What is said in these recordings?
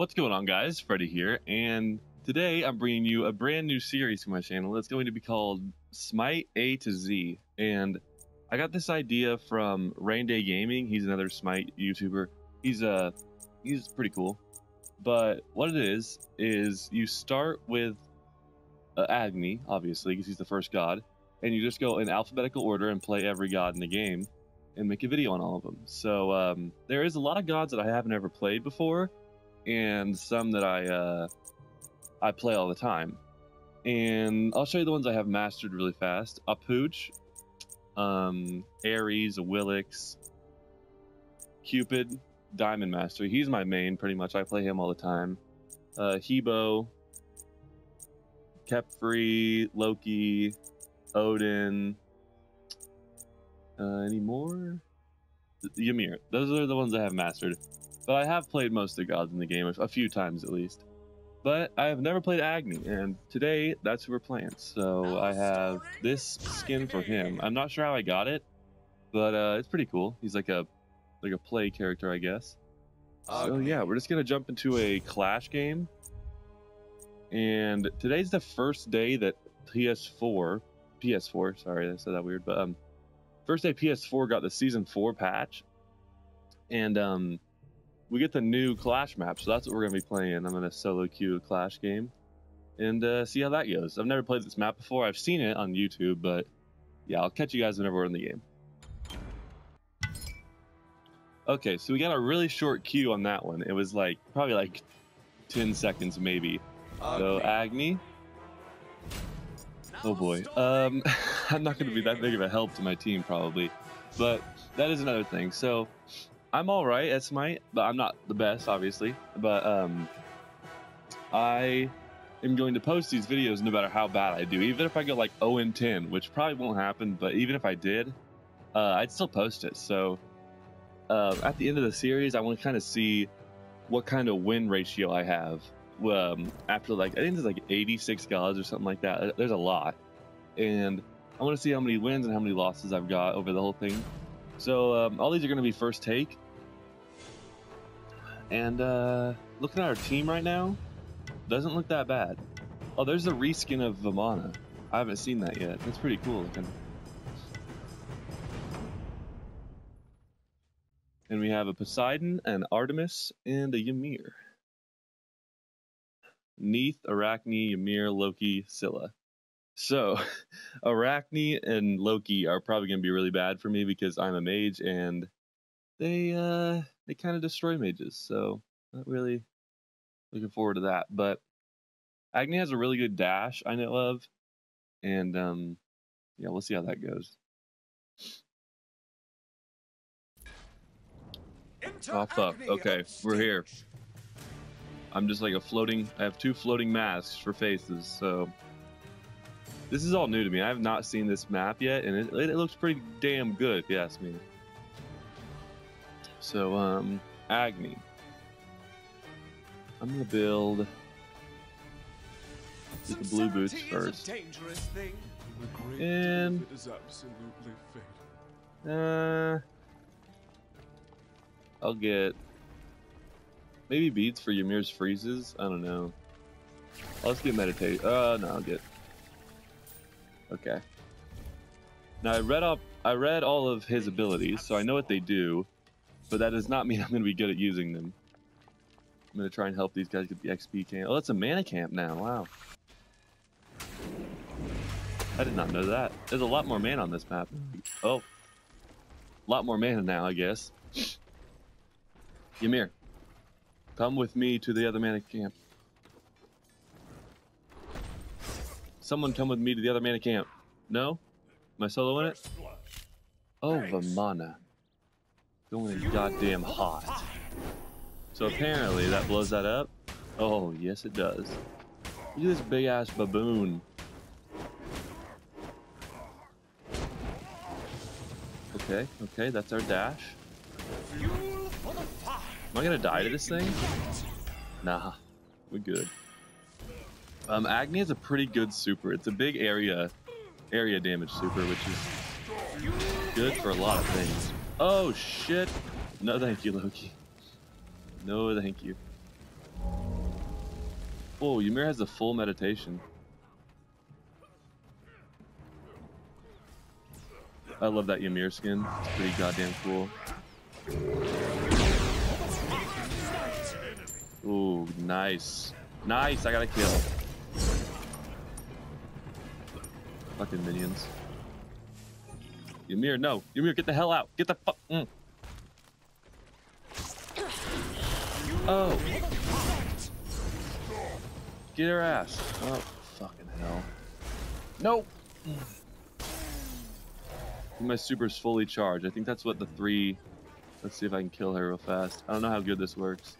What's going on, guys? Freddy here, and today I'm bringing you a brand new series to my channel. It's going to be called Smite A to Z, and I got this idea from Rain Day Gaming. He's another Smite YouTuber. He's uh he's pretty cool. But what it is is you start with uh, Agni, obviously, because he's the first god, and you just go in alphabetical order and play every god in the game and make a video on all of them. So um, there is a lot of gods that I haven't ever played before and some that I uh, I play all the time. And I'll show you the ones I have mastered really fast. A Pooch, um, Ares, Awilix, Cupid, Diamond Master. He's my main, pretty much. I play him all the time. Uh, Hebo, Khepri, Loki, Odin. Uh, any more? Ymir. Those are the ones I have mastered. But I have played most of the gods in the game a few times at least. But I have never played Agni, and today that's who we're playing. So I have this skin for him. I'm not sure how I got it, but uh, it's pretty cool. He's like a like a play character, I guess. So yeah, we're just gonna jump into a Clash game. And today's the first day that PS4, PS4, sorry, I said that weird, but um, first day PS4 got the season four patch, and um, we get the new Clash map, so that's what we're gonna be playing. I'm gonna solo queue a Clash game and uh, see how that goes. I've never played this map before. I've seen it on YouTube, but yeah, I'll catch you guys whenever we're in the game. Okay, so we got a really short queue on that one. It was like probably like 10 seconds maybe. So Agni. Oh boy. Um, I'm not going to be that big of a help to my team probably, but that is another thing. So I'm all right at Smite, but I'm not the best, obviously. But um, I am going to post these videos no matter how bad I do. Even if I go like 0 and 10, which probably won't happen, but even if I did, uh, I'd still post it. So uh, at the end of the series, I want to kind of see what kind of win ratio I have. Um, after like I think there's like 86 gods or something like that. There's a lot, and I want to see how many wins and how many losses I've got over the whole thing. So um, all these are going to be first take. And uh, looking at our team right now, doesn't look that bad. Oh, there's a reskin of Vamana. I haven't seen that yet. That's pretty cool looking. And we have a Poseidon, an Artemis, and a Ymir. Neith, Arachne, Ymir, Loki, Scylla. So, Arachne and Loki are probably going to be really bad for me because I'm a mage and they uh they kind of destroy mages. So, not really looking forward to that. But Agni has a really good dash I know of, and um, yeah, we'll see how that goes. Oh fuck! Okay, we're here. I'm just like a floating. I have two floating masks for faces, so this is all new to me. I have not seen this map yet, and it, it looks pretty damn good, if you ask me. So, um, Agni. I'm gonna build get the blue boots first. And uh, I'll get maybe beads for Ymir's freezes. I don't know. Let's get meditate. Uh, no, I'll get Okay. Now I read up I read all of his abilities, so I know what they do, but that does not mean I'm going to be good at using them. I'm going to try and help these guys get the XP camp. Oh, it's a mana camp now. Wow. I did not know that. There's a lot more mana on this map. Oh. A lot more mana now, I guess. Ymir. Come with me to the other mana camp. Someone come with me to the other mana camp. No? Am I solo in it? Oh, Vamana. Going goddamn hot. So apparently that blows that up. Oh, yes it does. Look at this big ass baboon. Okay, okay, that's our dash. Am I gonna die to this thing? Nah, we're good. Um, Agni is a pretty good super. It's a big area, area damage super, which is good for a lot of things. Oh shit! No, thank you, Loki. No, thank you. Oh, Ymir has a full meditation. I love that Ymir skin. It's pretty goddamn cool. Ooh, nice. Nice, I got a kill. Fucking minions. Ymir, no. Ymir, get the hell out. Get the fuck. Mm. Oh. Get her ass. Oh, fucking hell. Nope. My super's fully charged. I think that's what the three. Let's see if I can kill her real fast. I don't know how good this works.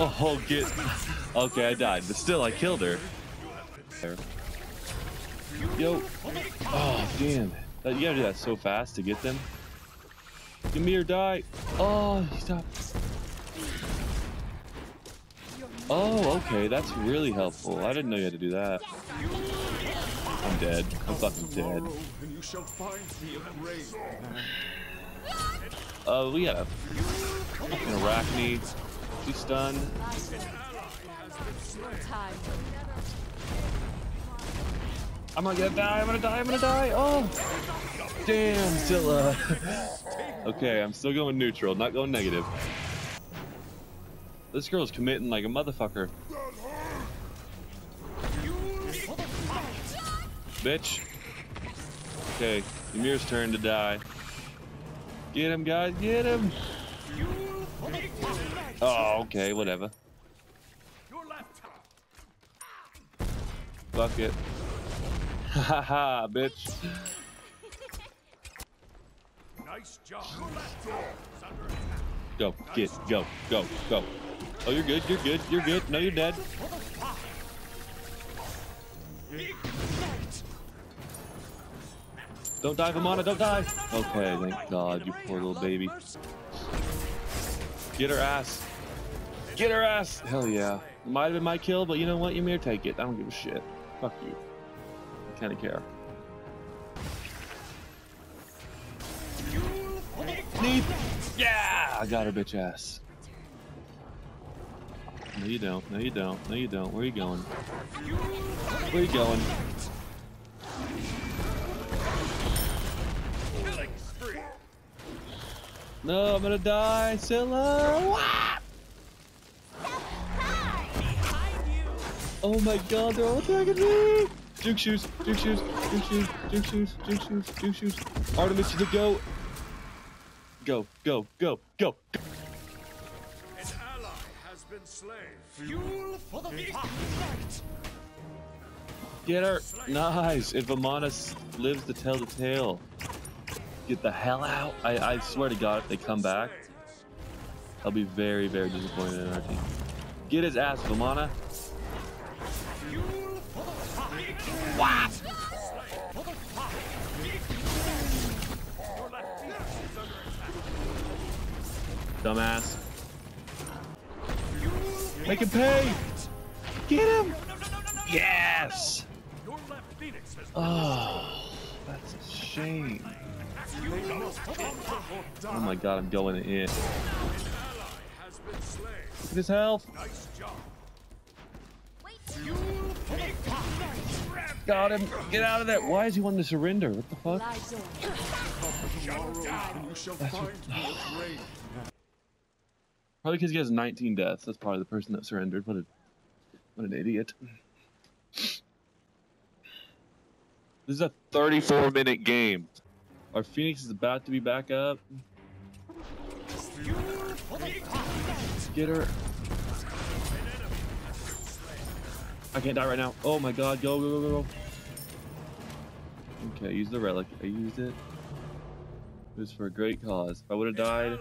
Oh, get. Okay, I died, but still, I killed her. There. Yo. Oh, damn. You gotta do that so fast to get them. Give me your die. Oh, stop. Oh, okay, that's really helpful. I didn't know you had to do that. I'm dead. I'm fucking dead. Oh, uh, we got a fucking arachne. She's stunned. I'm gonna die, I'm gonna die, I'm gonna die. Oh! Damn, Scylla. okay, I'm still going neutral, not going negative. This girl's committing like a motherfucker. Bitch. Okay, Ymir's turn to die. Get him, guys, get him! Oh, okay, whatever. Fuck it. Haha, bitch. Nice job. Go, get, go, go, go. Oh, you're good, you're good, you're good. No, you're dead. Don't die, Vamana, don't die! Okay, thank God, you poor little baby. Get her ass. Get her ass! Hell yeah. Might have been my kill, but you know what? You may take it. I don't give a shit. Fuck you. I kinda care. Yeah! I got her bitch ass. No you don't. No you don't. No you don't. Where are you going? Where are you going? No, I'm gonna die, Scylla! Oh my god, they're all attacking me! Juke shoes, juke shoes, juke shoes, juke shoes, juke shoes, juke shoes. Artemis to the go. Go, go, go, go. An ally has been slain. Fuel for the fight. Get her. Nice. If Vamana lives to tell the tale. Get the hell out. I, I swear to God, if they come back, I'll be very, very disappointed in our team. Get his ass, Vamana. What? Dumbass. Make him pay! Get him! Yes! Oh, that's a shame. Oh my god, I'm going in. Look at his health. Got him. Get out of there. Why is he wanting to surrender? What the fuck? probably because he has 19 deaths. That's probably the person that surrendered. What a, what an idiot. This is a 34 minute game. Our Phoenix is about to be back up. Get her. I can't die right now. Oh my god, go, go, go, go. Okay, use the relic. I used it. It was for a great cause. If I would have died.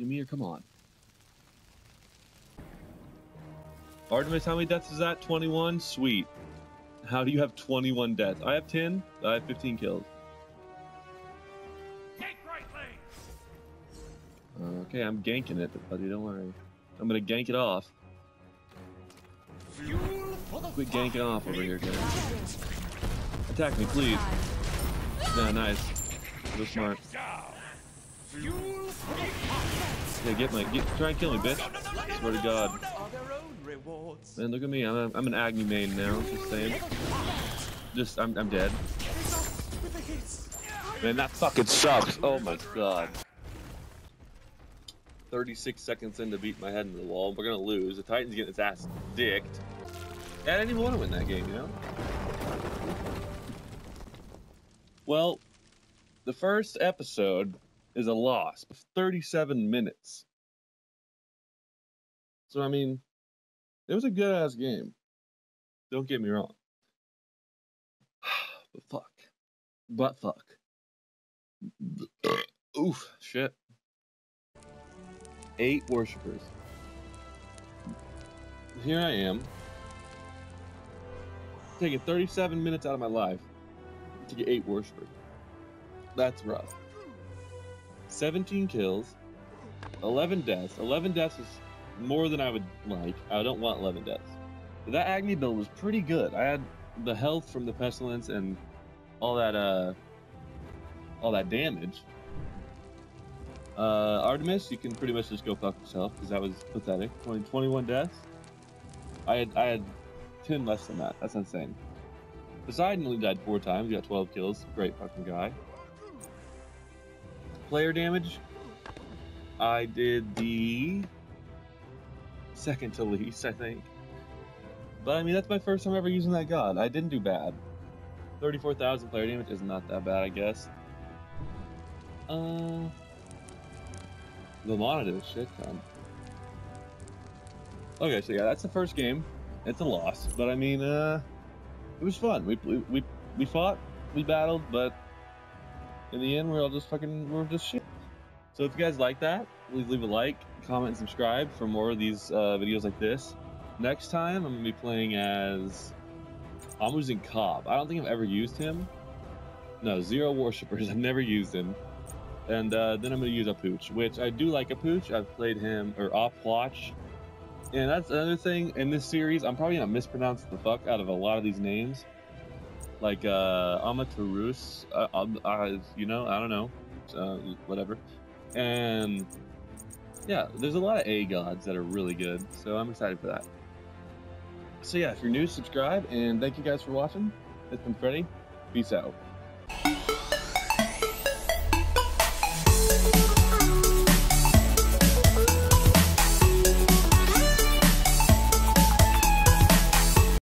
Ymir, come on. Artemis, how many deaths is that? 21? Sweet. How do you have 21 deaths? I have 10. I have 15 kills. Okay, I'm ganking it, buddy. Don't worry. I'm gonna gank it off. Quit ganking off over here, guys. Attack me, please. Yeah, nice. So smart. Yeah, get my, get, try and kill me, bitch. Swear to God. Man, look at me. I'm, a, I'm an Agni main now. Just saying. Just, I'm, I'm dead. Man, that fucking sucks. Oh my god. 36 seconds in to beat my head into the wall. We're gonna lose. The Titan's getting its ass dicked. I didn't even want to win that game, you know? Well, the first episode is a loss of 37 minutes. So, I mean, it was a good ass game. Don't get me wrong. but fuck. But fuck. Oof, shit. Eight worshippers. Here I am. Taking 37 minutes out of my life to get eight worshippers. That's rough. 17 kills, 11 deaths. 11 deaths is more than I would like. I don't want 11 deaths. But that Agni build was pretty good. I had the health from the pestilence and all that uh all that damage. Uh, Artemis, you can pretty much just go fuck yourself because that was pathetic. 20, 21 deaths. I had I had 10 less than that. That's insane. Poseidon only died four times. Got 12 kills. Great fucking guy. Player damage. I did the second to least, I think. But I mean, that's my first time ever using that god. I didn't do bad. 34,000 player damage is not that bad, I guess. Uh, the monitor shit ton. Okay, so yeah, that's the first game. It's a loss, but I mean, uh, it was fun. We we we, fought, we battled, but in the end, we're all just fucking, we're just shit. So if you guys like that, please leave a like, comment, and subscribe for more of these uh, videos like this. Next time, I'm gonna be playing as I'm using Cobb. I don't think I've ever used him. No, zero worshippers. I've never used him. And uh, then I'm to use a pooch, which I do like a pooch. I've played him, or Op Watch. And that's another thing in this series. I'm probably to mispronounce the fuck out of a lot of these names. Like uh, Amaterus, uh, um, uh, you know, I don't know. Uh, whatever. And yeah, there's a lot of A gods that are really good. So I'm excited for that. So yeah, if you're new, subscribe. And thank you guys for watching. It's been Freddy. Peace out.